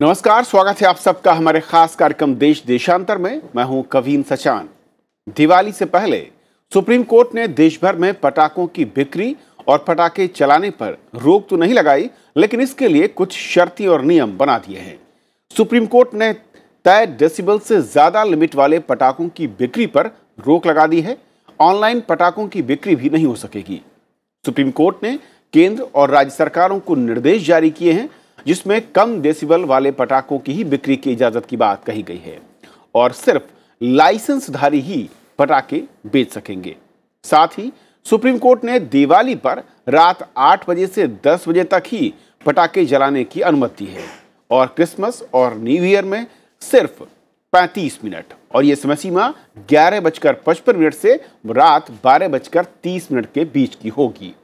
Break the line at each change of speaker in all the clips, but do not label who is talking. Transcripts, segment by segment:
नमस्कार, स्वागत है आप सबका हमारे खास कार्यक्रम देश देशांतर में। मैं हूँ कवीन सचान। दिवाली से पहले सुप्रीम कोर्ट ने देश भर में पटाखों की बिक्री और पटाखे चलाने पर रोक तो नहीं लगाई, लेकिन इसके लिए कुछ शर्ती और नियम बना दिए हैं। सुप्रीम कोर्ट ने तय डेसिबल से ज़्यादा लिमिट वाले पटाखों की बिक्री पर रोक लगा दी है। ऑनलाइन पटाखों की बिक्री भी नहीं हो सकेगी। सुप्रीम कोर्ट ने केंद्र और राज्य सरकारों को निर्देश जारी किए हैं जिसमें कम डेसिबल वाले पटाखों की ही बिक्री की इजाज़त की बात कही गई है। और सिर्फ़ लाइसेंसधारी ही पटाखे बेच सकेंगे। साथ ही सुप्रीम कोर्ट ने दिवाली पर रात 8 बजे से 10 बजे तक ही पटाखे जलाने की अनुमति है। और क्रिसमस और न्यू ईयर में सिर्फ़ 35 मिनट। और ये समय सीमा ग्यारह बजकर पचपन मिनट से रात बारह बजकर तीस मिनट के बीच की होगी।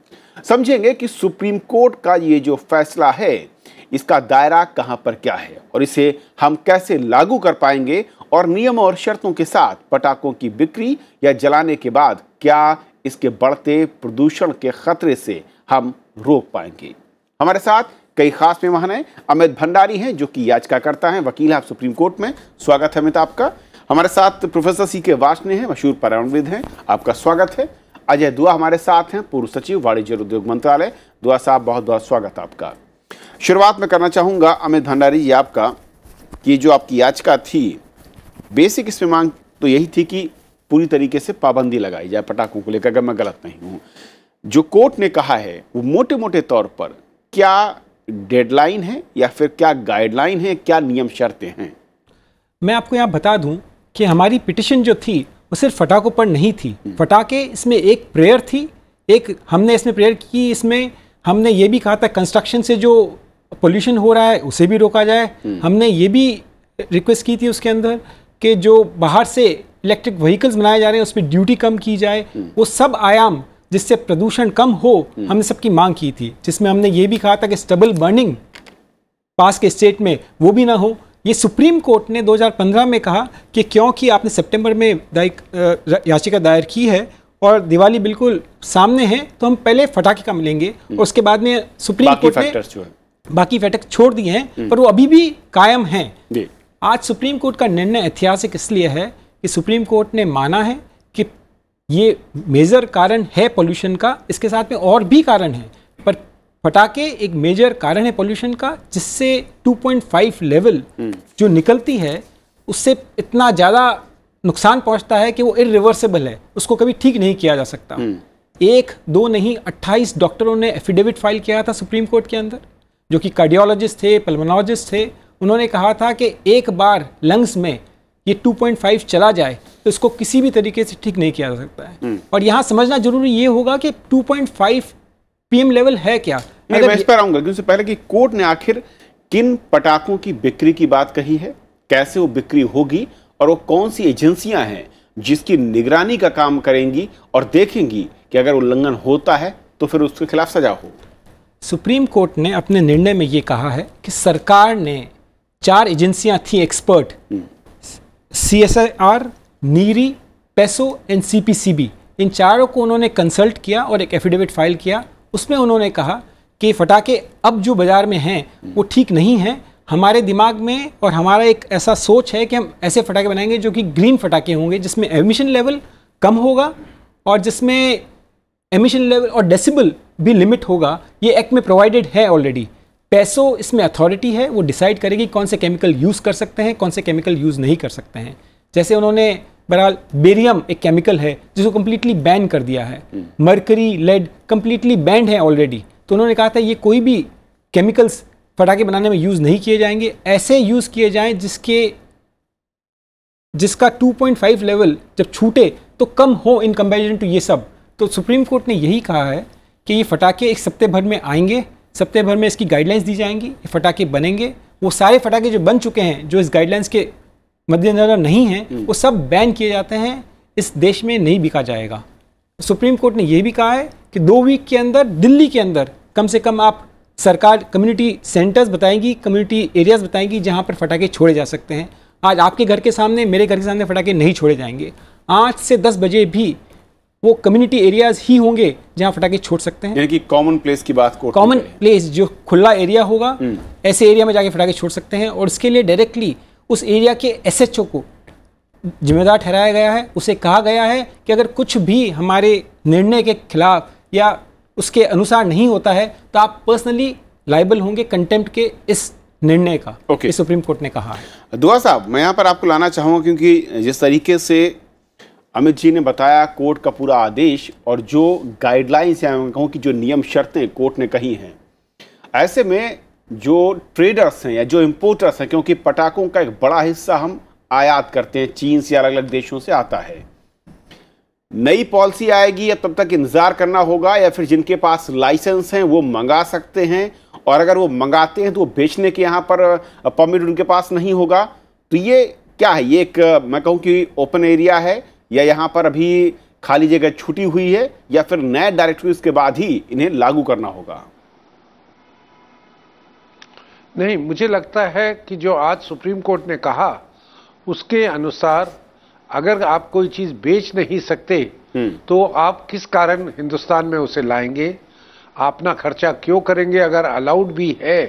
समझेंगे कि सुप्रीम कोर्ट का ये जो फैसला है इसका दायरा कहाँ पर क्या है? और इसे हम कैसे लागू कर पाएँगे? और नियम और शर्तों के साथ पटाखों की बिक्री या जलाने के बाद क्या इसके बढ़ते प्रदूषण के खतरे से हम रोक पाएँगे? हमारे साथ कई खास मेहमान हैं। अमित भंडारी हैं, जो कि याचिका करता है। वकील है आप सुप्रीम कोर्ट में। स्वागत है अमित आपका। हमारे साथ प्रोफेसर सी के वाशने हैं, मशहूर पर्यावरणविद हैं। आपका स्वागत है। अजय दुआ हमारे साथ हैं। पूर्व सचिव, वाणिज्य और उद्योग मंत्रालय। दुआ साहब बहुत बहुत स्वागत आपका। शुरुआत में करना चाहूँगा अमित भंडारी जी आपका कि जो आपकी याचिका थी बेसिक इसमें मांग तो यही थी कि पूरी तरीके से पाबंदी लगाई जाए पटाखों को लेकर अगर मैं गलत नहीं हूँ। जो कोर्ट ने कहा है वो मोटे मोटे तौर पर क्या डेडलाइन है या फिर क्या गाइडलाइन है क्या नियम शर्तें हैं?
मैं आपको यहाँ बता दूँ कि हमारी पिटिशन जो थी वो सिर्फ़ फटाखों पर नहीं थी। फटाके इसमें एक प्रेयर थी एक हमने इसमें प्रेयर की इसमें हमने ये भी कहा था कंस्ट्रक्शन से जो पोल्यूशन हो रहा है उसे भी रोका जाए। हमने ये भी रिक्वेस्ट की थी उसके अंदर कि जो बाहर से इलेक्ट्रिक व्हीकल्स बनाए जा रहे हैं उस पर ड्यूटी कम की जाए। वो सब आयाम जिससे प्रदूषण कम हो हमने सबकी मांग की थी जिसमें हमने ये भी कहा था कि स्टबल बर्निंग पास के स्टेट में वो भी ना हो। ये सुप्रीम कोर्ट ने 2015 में कहा कि क्योंकि आपने सितंबर में दायर याचिका दायर की है और दिवाली बिल्कुल सामने है तो हम पहले फटाखे कम लेंगे और उसके बाद में सुप्रीम कोर्ट ने बाकी फैक्टर छोड़ दिए हैं पर वो अभी भी कायम हैं। आज सुप्रीम कोर्ट का निर्णय ऐतिहासिक इसलिए है कि सुप्रीम कोर्ट ने माना है कि ये मेजर कारण है पोल्यूशन का इसके साथ में और भी कारण है। पर पटाखे एक मेजर कारण है पोल्यूशन का जिससे 2.5 लेवल जो निकलती है उससे इतना ज़्यादा नुकसान पहुँचता है कि वो इरिवर्सिबल है उसको कभी ठीक नहीं किया जा सकता। एक दो नहीं 28 डॉक्टरों ने एफिडेविट फ़ाइल किया था सुप्रीम कोर्ट के अंदर। जो कि कार्डियोलॉजिस्ट थे पल्मोनोलॉजिस्ट थे उन्होंने कहा था कि एक बार लंग्स में ये 2.5 चला जाए तो इसको किसी भी तरीके से ठीक नहीं किया जा सकता है। और यहाँ समझना ज़रूरी ये होगा कि 2.5 पीएम लेवल है क्या?
नहीं मैं इस पर आऊँगा क्योंकि पहले कि कोर्ट ने आखिर किन पटाखों की बिक्री की बात कही है कैसे वो बिक्री होगी और वो कौन सी एजेंसियाँ हैं जिसकी निगरानी का काम करेंगी और देखेंगी कि अगर उल्लंघन होता है तो फिर उसके खिलाफ सजा हो।
सुप्रीम कोर्ट ने अपने निर्णय में ये कहा है कि सरकार ने चार एजेंसियाँ थी expert C S R NEERI, PESO and C इन चारों को उन्होंने कंसल्ट किया और एक एफिडेविट फ़ाइल किया। उसमें उन्होंने कहा कि फटाके अब जो बाज़ार में हैं, वो ठीक नहीं हैं। हमारे दिमाग में और हमारा एक ऐसा सोच है कि हम ऐसे फटाके बनाएँगे जो कि ग्रीन फटाके होंगे, जिसमें एमिशन लेवल कम होगा और जिसमें एमिशन लेवल और डेसिबल भी लिमिट होगा ये एक्ट में प्रोवाइडेड है ऑलरेडी पैसो इसमें अथॉरिटी है वो डिसाइड करेगी कौन से केमिकल यूज़ कर सकते हैं कौन से केमिकल यूज़ नहीं कर सकते हैं। जैसे उन्होंने बहरहाल बेरियम एक केमिकल है जिसको कम्प्लीटली बैन कर दिया है। मरकरी लेड कम्प्लीटली बैंड है ऑलरेडी तो उन्होंने कहा था ये कोई भी केमिकल्स पटाखे बनाने में यूज़ नहीं किए जाएँगे। ऐसे यूज़ किए जाएँ जिसके जिसका 2.5 लेवल जब छूटे तो कम हो इन कंपेरिजन टू ये सब। तो सुप्रीम कोर्ट ने यही कहा है कि ये फटाके एक सप्ते भर में आएँगे सप्ते भर में इसकी गाइडलाइंस दी जाएँगी ये फटाके बनेंगे। वो सारे फटाके जो बन चुके हैं जो इस गाइडलाइंस के मद्देनजर नहीं हैं वो सब बैन किए जाते हैं इस देश में नहीं बिका जाएगा। सुप्रीम कोर्ट ने यह भी कहा है कि दो वीक के अंदर दिल्ली के अंदर कम से कम आप सरकार कम्युनिटी सेंटर्स बताएँगी कम्युनिटी एरियाज़ बताएँगी जहाँ पर फटाके छोड़े जा सकते हैं। आज आपके घर के सामने मेरे घर के सामने फटाके नहीं छोड़े जाएँगे। आठ से दस बजे भी वो कम्युनिटी एरियाज़ ही होंगे जहाँ पटाखे छोड़ सकते हैं।
यानी कि कॉमन प्लेस की बात
कॉमन प्लेस जो खुला एरिया होगा ऐसे एरिया में जाके पटाखे छोड़ सकते हैं और इसके लिए डायरेक्टली उस एरिया के एसएचओ को जिम्मेदार ठहराया गया है उसे कहा गया है कि अगर कुछ भी हमारे निर्णय के खिलाफ या उसके अनुसार नहीं होता है तो आप पर्सनली लाइबल होंगे कंटेम्प्ट के इस निर्णय का
Okay.
इस सुप्रीम कोर्ट ने कहा है।
दुआ साहब मैं यहाँ पर आपको लाना चाहूँगा क्योंकि जिस तरीके से अमित जी ने बताया, कोर्ट का पूरा आदेश और जो गाइडलाइंस या मैं कहूँ कि जो नियम शर्तें कोर्ट ने कही हैं। ऐसे में जो ट्रेडर्स हैं या जो इम्पोर्टर्स हैं, क्योंकि पटाखों का एक बड़ा हिस्सा हम आयात करते हैं, चीन से अलग अलग देशों से आता है। नई पॉलिसी आएगी, या तब तक इंतज़ार करना होगा, या फिर जिनके पास लाइसेंस हैं, वो मंगा सकते हैं, और अगर वो मंगाते हैं तो वो बेचने के यहाँ पर परमिट उनके पास नहीं होगा। तो ये क्या है? ये एक, मैं कहूँ कि ओपन एरिया है। या यहाँ पर अभी खाली जगह छुटी हुई है या फिर नए डायरेक्टिव्स के बाद ही इन्हें लागू करना होगा?
नहीं मुझे लगता है कि जो आज सुप्रीम कोर्ट ने कहा उसके अनुसार अगर आप कोई चीज़ बेच नहीं सकते तो आप किस कारण हिंदुस्तान में उसे लाएँगे? अपना खर्चा क्यों करेंगे? अगर अलाउड भी है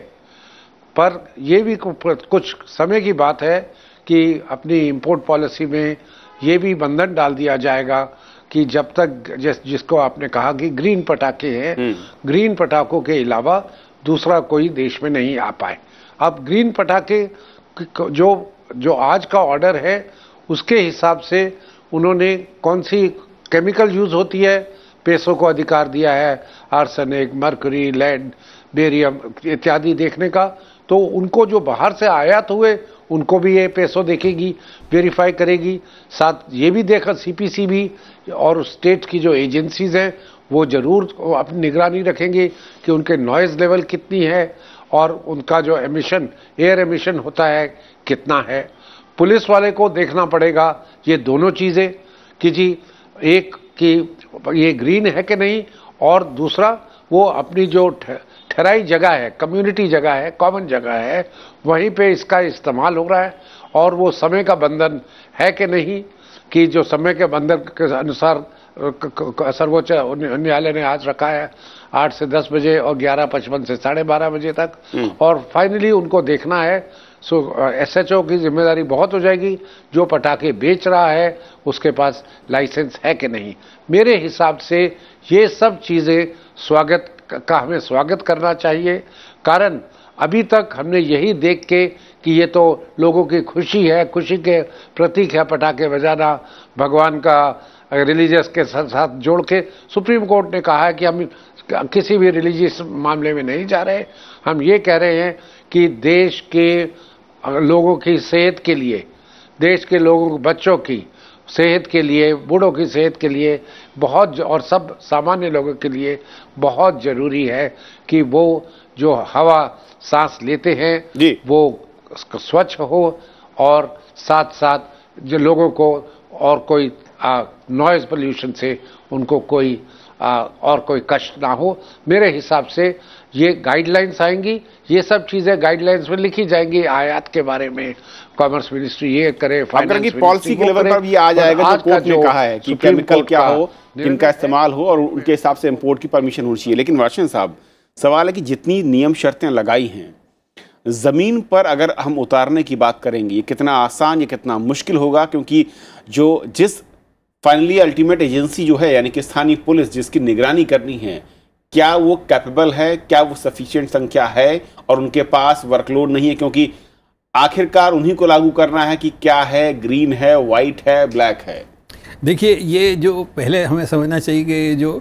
पर यह भी कुछ समय की बात है कि अपनी इंपोर्ट पॉलिसी में ये भी बंधन डाल दिया जाएगा कि जब तक जिस जिसको आपने कहा कि ग्रीन पटाखे हैं ग्रीन पटाखों के अलावा दूसरा कोई देश में नहीं आ पाए। अब ग्रीन पटाखे जो जो आज का ऑर्डर है उसके हिसाब से उन्होंने कौन सी केमिकल यूज़ होती है? पेसों को अधिकार दिया है आर्सेनिक मरकरी लेड बेरियम इत्यादि देखने का। तो उनको जो बाहर से आयात हुए, उनको भी ये पैसों देखेगी वेरीफाई करेगी। साथ ये भी देखा सीपीसी भी और स्टेट की जो एजेंसीज हैं, वो ज़रूर अपनी निगरानी रखेंगे कि उनके नॉइज़ लेवल कितनी है और उनका जो एमिशन एयर एमिशन होता है, कितना है। पुलिस वाले को देखना पड़ेगा ये दोनों चीज़ें कि जी, एक कि ये ग्रीन है कि नहीं और दूसरा वो अपनी जो ठहराई जगह है कम्युनिटी जगह है कॉमन जगह है वहीं पे इसका इस्तेमाल हो रहा है और वो समय का बंधन है कि नहीं कि जो समय के बंधन के अनुसार सर्वोच्च न्यायालय ने आज रखा है आठ से दस बजे और ग्यारह पचपन से साढ़े बारह बजे तक हम्म। और फाइनली उनको देखना है सो एसएचओ की ज़िम्मेदारी बहुत हो जाएगी जो पटाखे बेच रहा है उसके पास लाइसेंस है कि नहीं मेरे हिसाब से ये सब चीज़ें स्वागत का हमें स्वागत करना चाहिए। कारण अभी तक हमने यही देख के कि ये तो लोगों की खुशी है, खुशी के प्रतीक है पटाखे बजाना। भगवान का रिलीजियस के साथ साथ जोड़ के सुप्रीम कोर्ट ने कहा है कि हम किसी भी रिलीजियस मामले में नहीं जा रहे। हम ये कह रहे हैं कि देश के लोगों की सेहत के लिए, देश के लोगों, बच्चों की सेहत के लिए, बूढ़ों की सेहत के लिए, बहुत और सब सामान्य लोगों के लिए बहुत ज़रूरी है कि वो जो हवा सांस लेते हैं वो स्वच्छ हो और साथ साथ जो लोगों को और कोई नॉइज़ पोल्यूशन से उनको कोई आ, और कोई कष्ट ना हो। मेरे हिसाब से ये गाइडलाइंस आएँगी। ये सब चीज़ें गाइडलाइंस में लिखी जाएँगी आयात के बारे में। कॉमर्स मिनिस्ट्री ये करे
फाइनेंस पॉलिसी के लेवल पर भी आ जाएगा जो कोर्ट ने कहा है कि केमिकल क्या हो इनका इस्तेमाल हो और उनके हिसाब से इम्पोर्ट की परमिशन होनी चाहिए। लेकिन वाशन साहब सवाल है कि जितनी नियम शर्तें लगाई हैं ज़मीन पर अगर हम उतारने की बात करेंगे ये कितना आसान या कितना मुश्किल होगा? क्योंकि जो जिस फाइनली अल्टीमेट एजेंसी जो है यानी कि स्थानीय पुलिस जिसकी निगरानी करनी है क्या वो कैपेबल है? क्या वो सफिशियंट संख्या है? और उनके पास वर्कलोड नहीं है क्योंकि आखिरकार उन्हीं को लागू करना है कि क्या है ग्रीन है वाइट है ब्लैक है।
देखिए, ये जो पहले हमें समझना चाहिए कि जो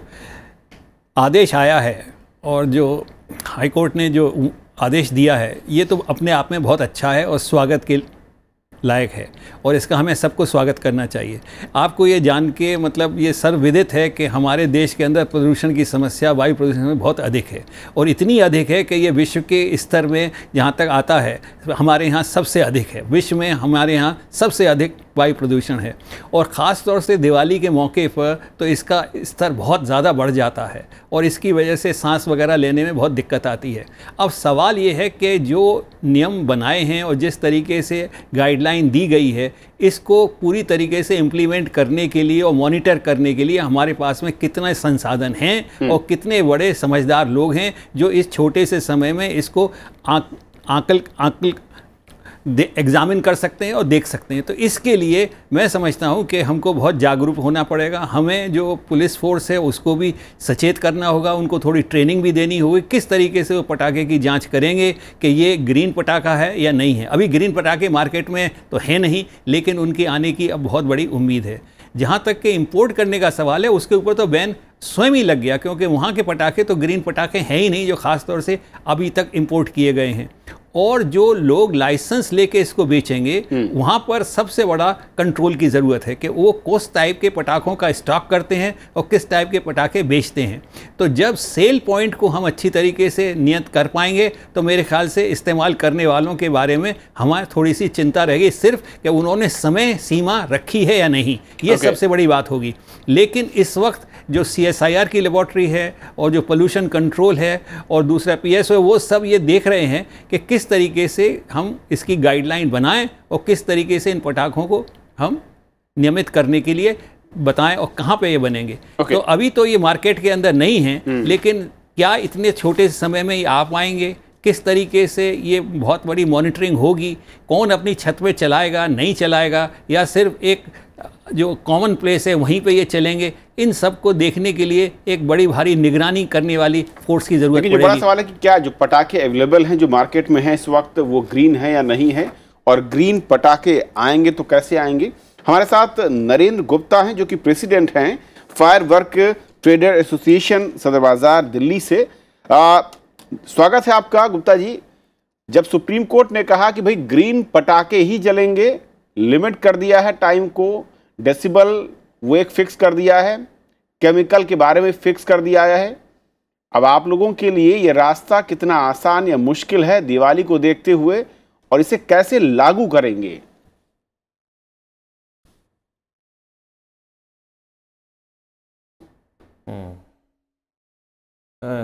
आदेश आया है और जो हाई कोर्ट ने जो आदेश दिया है, ये तो अपने आप में बहुत अच्छा है और स्वागत के लायक है और इसका हमें सबको स्वागत करना चाहिए। आपको ये जान के मतलब ये सर्वविदित है कि हमारे देश के अंदर प्रदूषण की समस्या, वायु प्रदूषण में बहुत अधिक है और इतनी अधिक है कि ये विश्व के स्तर में जहाँ तक आता है, हमारे यहाँ सबसे अधिक है। विश्व में हमारे यहाँ सबसे अधिक वायु प्रदूषण है और ख़ास तौर से दिवाली के मौके पर तो इसका स्तर बहुत ज़्यादा बढ़ जाता है और इसकी वजह से सांस वगैरह लेने में बहुत दिक्कत आती है। अब सवाल ये है कि जो नियम बनाए हैं और जिस तरीके से गाइडलाइन गाइडलाइन दी गई है इसको पूरी तरीके से इम्प्लीमेंट करने के लिए और मॉनिटर करने के लिए हमारे पास में कितने संसाधन हैं और कितने बड़े समझदार लोग हैं जो इस छोटे से समय में इसको आंक आंकल आंकल एग्जामिन कर सकते हैं और देख सकते हैं। तो इसके लिए मैं समझता हूँ कि हमको बहुत जागरूक होना पड़ेगा। हमें जो पुलिस फोर्स है, उसको भी सचेत करना होगा। उनको थोड़ी ट्रेनिंग भी देनी होगी। किस तरीके से वो पटाखे की जाँच करेंगे कि ये ग्रीन पटाखा है या नहीं है। अभी ग्रीन पटाखे मार्केट में तो है नहीं, लेकिन उनके आने की अब बहुत बड़ी उम्मीद है। जहाँ तक कि इम्पोर्ट करने का सवाल है, उसके ऊपर तो बैन स्वयं ही लग गया, क्योंकि वहाँ के पटाखे तो ग्रीन पटाखे हैं ही नहीं, जो ख़ास तौर से अभी तक इम्पोर्ट किए गए हैं। और जो लोग लाइसेंस लेके इसको बेचेंगे वहाँ पर सबसे बड़ा कंट्रोल की ज़रूरत है कि वो किस टाइप के पटाखों का स्टॉक करते हैं और किस टाइप के पटाखे बेचते हैं। तो जब सेल पॉइंट को हम अच्छी तरीके से नियत कर पाएँगे तो मेरे ख्याल से इस्तेमाल करने वालों के बारे में हमारी थोड़ी सी चिंता रहेगी सिर्फ़ कि उन्होंने समय सीमा रखी है या नहीं। ये okay. सबसे बड़ी बात होगी। लेकिन इस वक्त जो सीएसआईआर की लेबॉर्ट्री है और जो पोल्यूशन कंट्रोल है और दूसरा पी है वो सब ये देख रहे हैं कि किस तरीके से हम इसकी गाइडलाइन बनाएँ और किस तरीके से इन पटाखों को हम नियमित करने के लिए बताएँ और कहाँ पे ये बनेंगे okay. तो अभी तो ये मार्केट के अंदर नहीं है hmm. लेकिन क्या इतने छोटे समय में ये आ पाएँगे किस तरीके से ये बहुत बड़ी मॉनिटरिंग होगी कौन अपनी छत पे चलाएगा नहीं चलाएगा या सिर्फ़ एक जो कॉमन प्लेस है वहीं पे ये चलेंगे। इन सबको देखने के लिए एक बड़ी भारी निगरानी करने वाली फोर्स की ज़रूरत
जो बड़ा सवाल है कि क्या जो पटाखे अवेलेबल हैं जो मार्केट में हैं इस वक्त वो ग्रीन है या नहीं है? और ग्रीन पटाखे आएँगे तो कैसे आएँगे? हमारे साथ नरेंद्र गुप्ता हैं जो कि प्रेसिडेंट हैं फायर वर्क ट्रेडर एसोसिएशन सदर बाज़ार दिल्ली से। आ, स्वागत है आपका गुप्ता जी। जब सुप्रीम कोर्ट ने कहा कि भाई ग्रीन पटाखे ही जलेंगे लिमिट कर दिया है टाइम को डेसिबल वो एक फिक्स कर दिया है, केमिकल के बारे में फिक्स कर दिया है। अब आप लोगों के लिए ये रास्ता कितना आसान या मुश्किल है दिवाली को देखते हुए और इसे कैसे लागू करेंगे?
हम्म।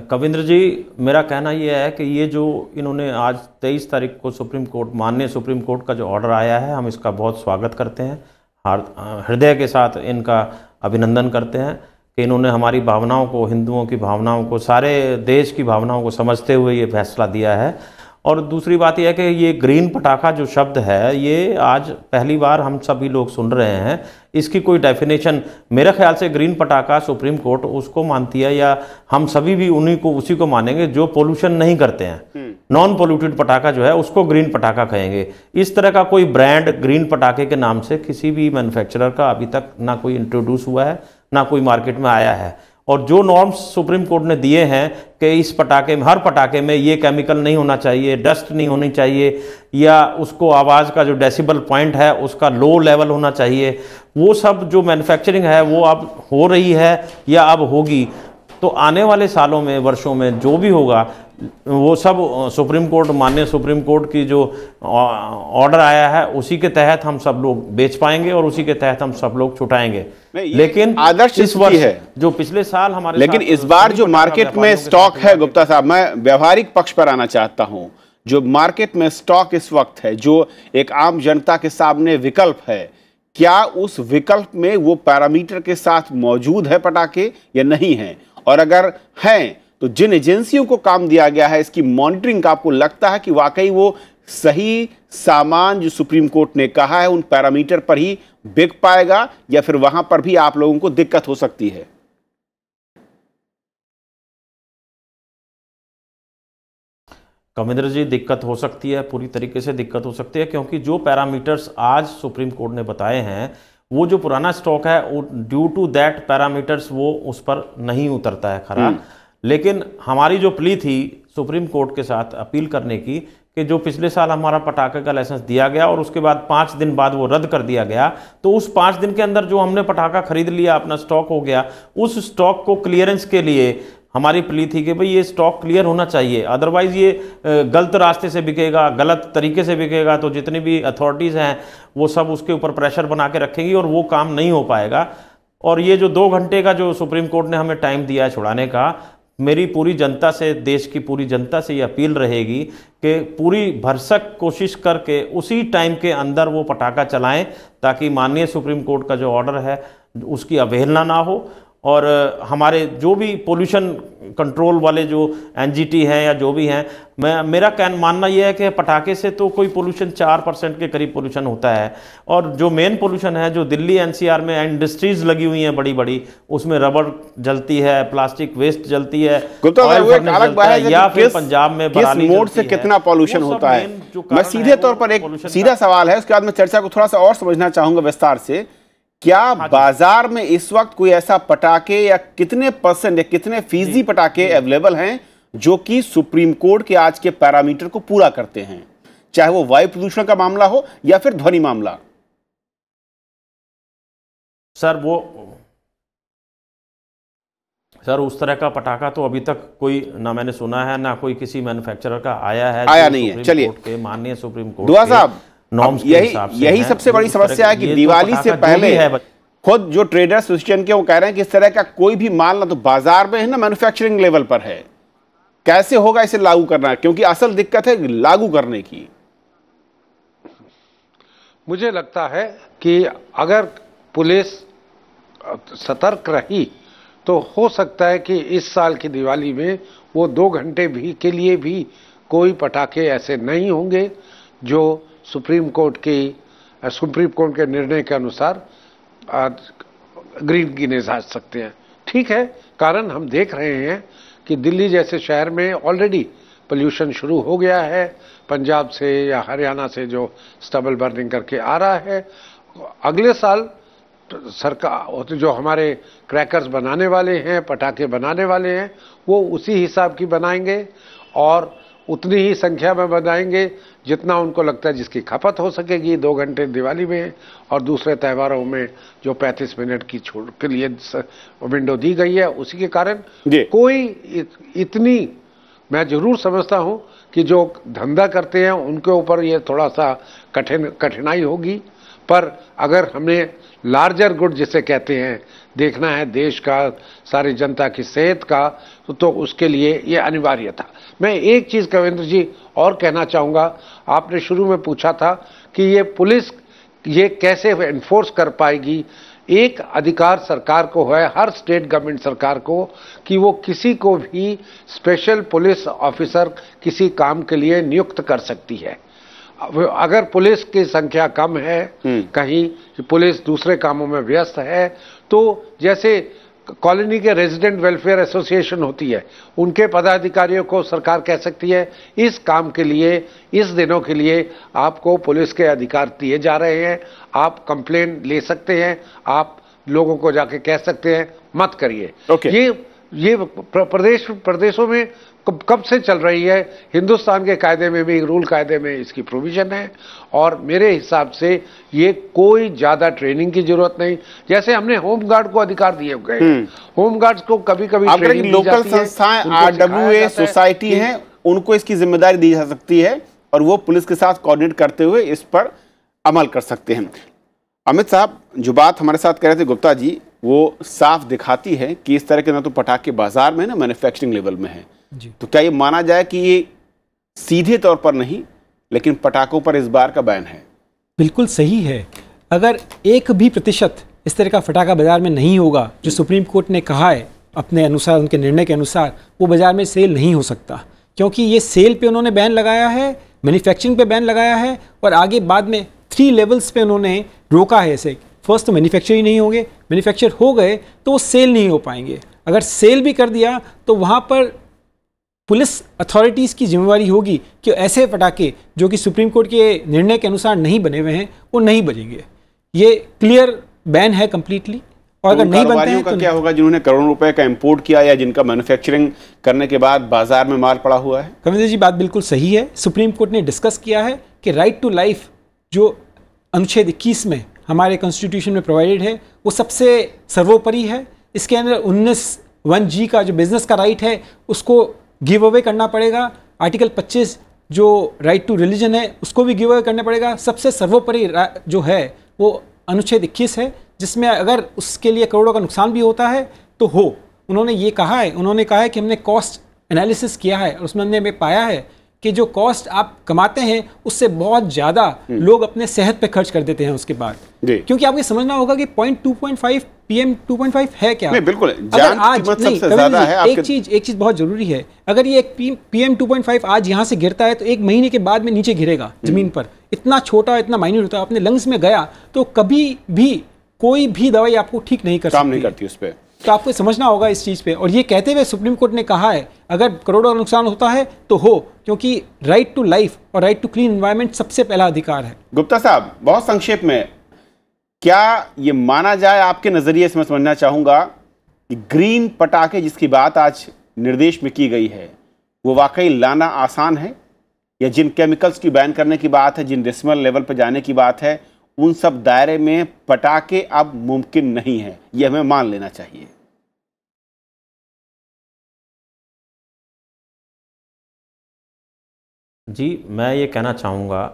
कविंद्र जी, मेरा कहना यह है कि ये जो इन्होंने आज 23 तारीख को सुप्रीम कोर्ट, माननीय सुप्रीम कोर्ट का जो ऑर्डर आया है, हम इसका बहुत स्वागत करते हैं। हृदय के साथ इनका अभिनंदन करते हैं कि इन्होंने हमारी भावनाओं को, हिंदुओं की भावनाओं को, सारे देश की भावनाओं को समझते हुए ये फैसला दिया है। और दूसरी बात यह है कि ये ग्रीन पटाखा जो शब्द है ये आज पहली बार हम सभी लोग सुन रहे हैं। इसकी कोई डेफिनेशन मेरे ख्याल से ग्रीन पटाखा सुप्रीम कोर्ट उसको मानती है या हम सभी भी उन्हीं को उसी को मानेंगे जो पोल्यूशन नहीं करते हैं। नॉन पोल्यूटेड पटाखा जो है उसको ग्रीन पटाखा कहेंगे। इस तरह का कोई ब्रांड ग्रीन पटाखे के नाम से किसी भी मैन्युफैक्चरर का अभी तक ना कोई इंट्रोड्यूस हुआ है ना कोई मार्केट में आया है। और जो नॉर्म्स सुप्रीम कोर्ट ने दिए हैं कि इस पटाखे में हर पटाखे में ये केमिकल नहीं होना चाहिए डस्ट नहीं होनी चाहिए, या उसको आवाज़ का जो डेसिबल पॉइंट है, उसका लो लेवल होना चाहिए, वो सब जो मैन्युफैक्चरिंग है, वो अब हो रही है या अब होगी। तो आने वाले सालों में, वर्षों में, जो भी होगा वो सब सुप्रीम कोर्ट मान्य सुप्रीम कोर्ट की जो ऑर्डर आया है उसी के तहत हम सब लोग बेच पाएँगे और उसी के तहत हम सब लोग छुटाएँगे। लेकिन
आदर्श इस वर्ष है।
जो पिछले साल हमारे
लेकिन इस बार जो मार्केट में स्टॉक है गुप्ता साहब मैं व्यवहारिक पक्ष पर आना चाहता हूँ। जो मार्केट में स्टॉक इस वक्त है जो एक आम जनता के सामने विकल्प है क्या उस विकल्प में वो पैरामीटर के साथ मौजूद है पटाखे या नहीं है? और अगर हैं तो जिन एजेंसियों को काम दिया गया है इसकी मॉनिटरिंग का आपको लगता है कि वाकई वो सही सामान जो सुप्रीम कोर्ट ने कहा है उन पैरामीटर पर ही बिक पाएगा या फिर वहाँ पर भी आप लोगों को दिक्कत हो सकती है
कविंद्र जी दिक्कत हो सकती है पूरी तरीके से दिक्कत हो सकती है क्योंकि जो पैरामीटर्स आज सुप्रीम कोर्ट ने बताए हैं वो जो पुराना स्टॉक है ड्यू टू दैट पैरामीटर्स वो उस पर नहीं उतरता है खरा हम्म। लेकिन हमारी जो प्ली थी सुप्रीम कोर्ट के साथ अपील करने की कि जो पिछले साल हमारा पटाखे का लाइसेंस दिया गया और उसके बाद पाँच दिन बाद वो रद्द कर दिया गया तो उस पाँच दिन के अंदर जो हमने पटाखा खरीद लिया, अपना स्टॉक हो गया, उस स्टॉक को क्लियरेंस के लिए हमारी प्ली थी कि भाई ये स्टॉक क्लियर होना चाहिए अदरवाइज़ ये गलत रास्ते से बिकेगा, गलत तरीके से बिकेगा तो जितनी भी अथॉरिटीज़ हैं, वो सब उसके ऊपर प्रेशर बना के रखेंगी और वो काम नहीं हो पाएगा। और ये जो दो घंटे का जो सुप्रीम कोर्ट ने हमें टाइम दिया है छुड़ाने का मेरी पूरी जनता से, देश की पूरी जनता से ये अपील रहेगी कि पूरी भरसक कोशिश करके उसी टाइम के अंदर वो पटाखा चलाएँ ताकि माननीय सुप्रीम कोर्ट का जो ऑर्डर है, उसकी अवहेलना ना हो। और हमारे जो भी पोल्यूशन कंट्रोल वाले जो एनजीटी हैं या जो भी हैं मैं मेरा कहना मानना यह है कि पटाखे से तो कोई पोल्यूशन चार परसेंट के करीब पोल्यूशन होता है। और जो मेन पोल्यूशन है जो दिल्ली एनसीआर में इंडस्ट्रीज़ लगी हुई हैं बड़ी बड़ी उसमें रबड़ जलती है प्लास्टिक वेस्ट जलती है
या फिर पंजाब में मोड से कितना पॉल्यूशन होता है। मैं सीधे तौर पर एक सीधा सवाल है उसके बाद में चर्चा को थोड़ा सा और समझना चाहूँगा विस्तार से। क्या हाँ बाज़ार में इस वक्त कोई ऐसा पटाखे या कितने परसेंट या कितने फ़ीसदी पटाखे अवेलेबल हैं जो कि सुप्रीम कोर्ट के आज के पैरामीटर को पूरा करते हैं? चाहे वो वायु प्रदूषण का मामला हो या फिर ध्वनि मामला।
सर वो सर उस तरह का पटाखा तो अभी तक कोई ना मैंने सुना है ना कोई किसी मैन्युफैक्चर का आया है
आया नहीं है। चलिए।
माननीय सुप्रीम कोर्ट
दुआ साहब। नॉर्म्स यही यही सबसे बड़ी समस्या है कि तो दिवाली से पहले खुद जो ट्रेडर एसोसिएशन के वो कह रहे हैं कि इस तरह का कोई भी माल ना तो बाज़ार में है ना मैन्युफैक्चरिंग लेवल पर है। कैसे होगा इसे लागू करना? क्योंकि असल दिक्कत है लागू करने की।
मुझे लगता है कि अगर पुलिस सतर्क रही तो हो सकता है कि इस साल की दिवाली में वो दो घंटे भी के लिए भी कोई पटाखे ऐसे नहीं होंगे जो सुप्रीम कोर्ट की सुप्रीम कोर्ट के निर्णय के अनुसार ग्रीन गिने जा सकते हैं। ठीक है, कारण हम देख रहे हैं कि दिल्ली जैसे शहर में ऑलरेडी पोल्यूशन शुरू हो गया है। पंजाब से या हरियाणा से जो स्टबल बर्निंग करके आ रहा है। अगले साल सरकार, जो हमारे क्रैकर्स बनाने वाले हैं, पटाखे बनाने वाले हैं, वो उसी हिसाब की बनाएँगे और उतनी ही संख्या में बनाएँगे जितना उनको लगता है जिसकी खपत हो सकेगी दो घंटे दिवाली में और दूसरे त्योहारों में जो 35 मिनट की छूट के लिए विंडो दी गई है उसी के कारण कोई इतनी मैं ज़रूर समझता हूँ कि जो धंधा करते हैं उनके ऊपर ये थोड़ा सा कठिन कठिनाई होगी। पर अगर हमने लार्जर गुड जिसे कहते हैं देखना है देश का सारी जनता की सेहत का तो, उसके लिए ये अनिवार्य था। मैं एक चीज़ कविंद्र जी और कहना चाहूँगा आपने शुरू में पूछा था कि ये पुलिस ये कैसे एनफोर्स कर पाएगी? एक अधिकार सरकार को है हर स्टेट गवर्नमेंट सरकार को कि वो किसी को भी स्पेशल पुलिस ऑफिसर किसी काम के लिए नियुक्त कर सकती है। अगर पुलिस की संख्या कम है हम्म। कहीं पुलिस दूसरे कामों में व्यस्त है तो जैसे कॉलोनी के रेजिडेंट वेलफेयर एसोसिएशन होती है उनके पदाधिकारियों को सरकार कह सकती है इस काम के लिए इस दिनों के लिए आपको पुलिस के अधिकार दिए जा रहे हैं आप कंप्लेन ले सकते हैं आप लोगों को जाके कह सकते हैं मत करिए
okay.
ये ये प्रदेश प्रदेशों में कब कब से चल रही है? हिंदुस्तान के कायदे में भी रूल कायदे में इसकी प्रोविज़न है। और मेरे हिसाब से ये कोई ज़्यादा ट्रेनिंग की ज़रूरत नहीं। जैसे हमने होम गार्ड को अधिकार दिए गए होम। गार्ड्स को कभी कभी
लोकल संस्थाएँ आरडब्ल्यू सोसाइटी हैं। उनको इसकी ज़िम्मेदारी दी जा सकती है और वो पुलिस के साथ कोऑर्डिनेट करते हुए इस पर अमल कर सकते हैं। अमित साहब जो बात हमारे साथ कह रहे थे गुप्ता जी वो साफ़ दिखाती है कि इस तरह के ना तो पटाखे बाज़ार में ना मैन्युफैक्चरिंग लेवल में है। तो क्या ये माना जाए कि ये सीधे तौर पर नहीं लेकिन पटाखों पर इस बार का बैन है?
बिल्कुल सही है। अगर एक भी प्रतिशत इस तरह का फटाखा बाज़ार में नहीं होगा जो सुप्रीम कोर्ट ने कहा है अपने अनुसार उनके निर्णय के अनुसार वो बाज़ार में सेल नहीं हो सकता। क्योंकि ये सेल पे उन्होंने बैन लगाया है मैन्युफैक्चरिंग पे बैन लगाया है और आगे बाद में थ्री लेवल्स पे उन्होंने रोका है ऐसे फ़र्स्ट तो मैन्युफैक्चर ही नहीं होंगे मैन्युफैक्चर हो गए तो वो सेल नहीं हो पाएँगे। अगर सेल भी कर दिया तो वहाँ पर पुलिस अथॉरिटीज़ की जिम्मेवारी होगी कि ऐसे पटाखे जो कि सुप्रीम कोर्ट के निर्णय के अनुसार नहीं बने हुए हैं वो नहीं बजेंगे। ये क्लियर बैन है कम्प्लीटली
और अगर नहीं बनते हैं तो क्या होगा? जिन्होंने करोड़ों रुपए का इंपोर्ट किया या जिनका मैन्युफैक्चरिंग करने के बाद बाज़ार में माल पड़ा हुआ है?
कविंदर जी बात बिल्कुल सही है। सुप्रीम कोर्ट ने डिस्कस किया है कि राइट टू लाइफ जो अनुच्छेद इक्कीस में हमारे कॉन्स्टिट्यूशन में प्रोवाइडेड है वो सबसे सर्वोपरि है। इसके अंदर उन्नीस वन जी का जो बिज़नेस का राइट है उसको गिव अवे करना पड़ेगा। आर्टिकल 25 जो राइट टू रिलीजन है, उसको भी गिव अवे करना पड़ेगा। सबसे सर्वोपरि जो है, वो अनुच्छेद 21 है, जिसमें अगर उसके लिए करोड़ों का नुकसान भी होता है तो हो। उन्होंने ये कहा है, उन्होंने कहा है कि हमने कॉस्ट एनालिसिस किया है, और उसमें हमने पाया है कि जो कॉस्ट आप कमाते हैं उससे बहुत ज़्यादा
हम्म।
लोग अपने सेहत पे खर्च कर देते हैं उसके बाद क्योंकि आपको समझना होगा कि point two point five PM 2.5 है क्या
नहीं, बिल्कुल।
अगर
जान
आज
कीमत
नहीं
ज़्यादा है
एक चीज़ एक चीज़ बहुत ज़रूरी है अगर ये एक पीएम 2.5 आज यहाँ से गिरता है तो एक महीने के बाद में नीचे गिरेगा
हम्म।
ज़मीन पर इतना छोटा इतना माइन्यूट होता है अपने लंग्स में गया तो कभी भी कोई भी दवाई आपको ठीक नहीं कर
काम नहीं करती उस पर
तो आपको समझना होगा इस चीज़ पे। और ये कहते हुए सुप्रीम कोर्ट ने कहा है, अगर करोड़ों का नुकसान होता है तो हो, क्योंकि राइट टू लाइफ और राइट टू क्लीन इन्वायरमेंट सबसे पहला अधिकार है।
गुप्ता साहब, बहुत संक्षेप में, क्या ये माना जाए, आपके नज़रिए से मैं समझना चाहूँगा कि ग्रीन पटाखे जिसकी बात आज निर्देश में की गई है, वो वाकई लाना आसान है? या जिन केमिकल्स की बैन करने की बात है, जिन डेसिमल लेवल पर जाने की बात है उन सब दायरे में पटाखे अब मुमकिन नहीं है। ये हमें मान लेना चाहिए।
जी, मैं ये कहना चाहूँगा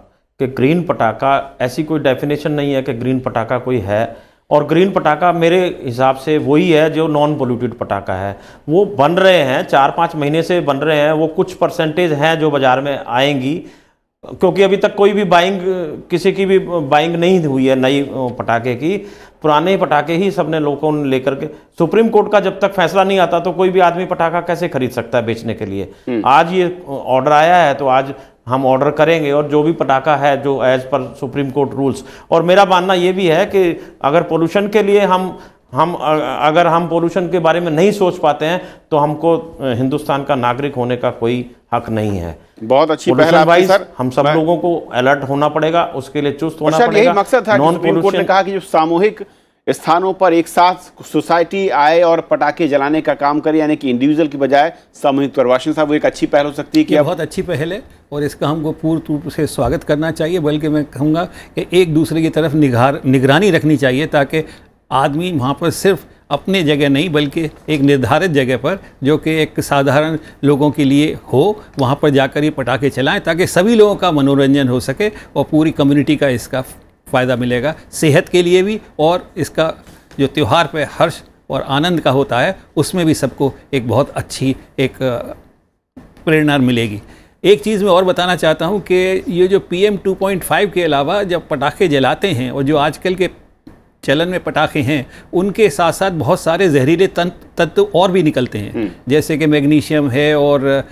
कि ग्रीन पटाखा ऐसी कोई डेफिनेशन नहीं है कि ग्रीन पटाखा कोई है। और ग्रीन पटाखा मेरे हिसाब से वही है जो नॉन पोल्यूटेड पटाखा है। वो बन रहे हैं चार पाँच महीने से बन रहे हैं, वो कुछ परसेंटेज हैं जो बाज़ार में आएँगी। क्योंकि अभी तक कोई भी बाइंग किसी की भी बाइंग नहीं हुई है नई पटाखे की। पुराने पटाखे ही सबने लोगों ने लेकर के सुप्रीम कोर्ट का जब तक फैसला नहीं आता तो कोई भी आदमी पटाखा कैसे खरीद सकता है बेचने के लिए? आज ये ऑर्डर आया है तो आज हम ऑर्डर करेंगे और जो भी पटाखा है जो as per supreme court rules और मेरा मानना ये भी है कि अगर पोल्यूशन के लिए हम हम अगर हम पोल्यूशन के बारे में नहीं सोच पाते हैं तो हमको हिंदुस्तान का नागरिक होने का कोई हक नहीं है।
बहुत अच्छी पहल आपकी सर।
हम सब लोगों को अलर्ट होना पड़ेगा उसके लिए चुस्त होना
शायद यही मकसद था कि
नॉन
सुप्रीम कोर्ट ने कहा कि जो सामूहिक स्थानों पर एक साथ सोसाइटी आए और पटाखे जलाने का काम करे यानी कि इंडिविजुअल की बजाय सामूहिक पर वाशन साहब वो एक अच्छी पहल हो सकती है कि
बहुत अच्छी पहल है और इसका हमको पूर्ण रूप से स्वागत करना चाहिए बल्कि मैं कहूँगा कि एक दूसरे की तरफ़ निगार निगरानी रखनी चाहिए ताकि आदमी वहाँ पर सिर्फ़ अपने जगह नहीं, बल्कि एक निर्धारित जगह पर, जो कि एक साधारण लोगों के लिए हो, वहाँ पर जाकर ये पटाखे चलाएँ, ताकि सभी लोगों का मनोरंजन हो सके और पूरी कम्युनिटी का इसका फ़ायदा मिलेगा, सेहत के लिए भी, और इसका जो त्यौहार पे हर्ष और आनंद का होता है, उसमें भी सबको एक बहुत अच्छी एक प्रेरणा मिलेगी। एक चीज़ मैं और बताना चाहता हूँ कि ये जो P M two point five के अलावा जब पटाखे जलाते हैं, और जो आजकल के चलन में पटाखे हैं उनके साथ साथ बहुत सारे जहरीले तंत- तत्व और भी निकलते हैं। जैसे कि मैग्नीशियम है और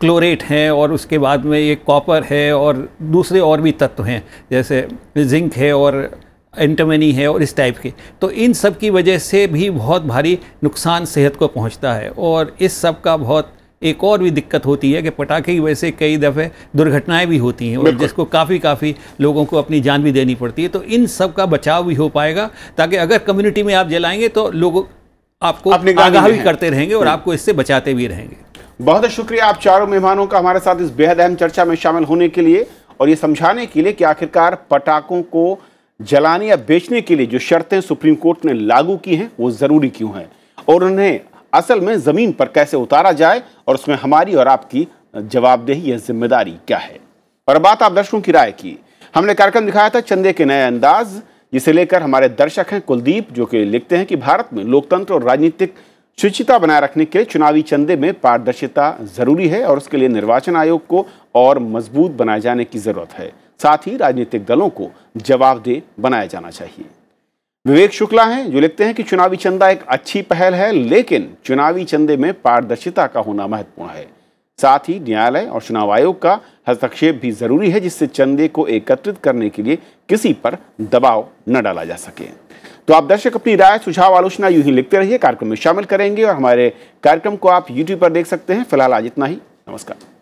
क्लोरेट हैं और उसके बाद में ये कॉपर है और दूसरे और भी तत्व हैं जैसे जिंक है और एंटमनी है और इस टाइप के। तो इन सब की वजह से भी बहुत भारी नुकसान सेहत को पहुँचता है और इस सब का बहुत एक और भी दिक्कत होती है कि पटाखे की वजह से कई दफ़े दुर्घटनाएँ भी होती हैं और जिसको काफ़ी काफ़ी लोगों को अपनी जान भी देनी पड़ती है। तो इन सब का बचाव भी हो पाएगा ताकि अगर कम्युनिटी में आप जलाएँगे तो लोग आपको
आप
आगाह भी करते रहेंगे और आपको इससे बचाते भी रहेंगे।
बहुत शुक्रिया आप चारों मेहमानों का। हमारे साथ इस बेहद अहम चर्चा में शामिल होने के लिए और ये समझाने के लिए कि आखिरकार पटाखों को जलाने या बेचने के लिए जो शर्तें सुप्रीम कोर्ट ने लागू की हैं वो ज़रूरी क्यों हैं? और उन्हें असल में ज़मीन पर कैसे उतारा जाए और उसमें हमारी और आपकी जवाबदेही या ज़िम्मेदारी क्या है? और बात आप दर्शकों की राय की। हमने कार्यक्रम दिखाया था चंदे के नए अंदाज, जिसे लेकर हमारे दर्शक हैं कुलदीप, जो कि लिखते हैं कि भारत में लोकतंत्र और राजनीतिक शुचिता बनाए रखने के चुनावी चंदे में पारदर्शिता ज़रूरी है और उसके लिए निर्वाचन आयोग को और मज़बूत बनाए जाने की ज़रूरत है। साथ ही राजनीतिक दलों को जवाबदेह बनाया जाना चाहिए। विवेक शुक्ला हैं, जो लिखते हैं कि चुनावी चंदा एक अच्छी पहल है, लेकिन चुनावी चंदे में पारदर्शिता का होना महत्वपूर्ण है। साथ ही न्यायालय और चुनाव आयोग का हस्तक्षेप भी ज़रूरी है, जिससे चंदे को एकत्रित करने के लिए किसी पर दबाव न डाला जा सके। तो आप दर्शक अपनी राय, सुझाव, आलोचना यूँ ही लिखते रहिए, कार्यक्रम में शामिल करेंगे और हमारे कार्यक्रम को आप यूट्यूब पर देख सकते हैं। फ़िलहाल आज इतना ही। नमस्कार।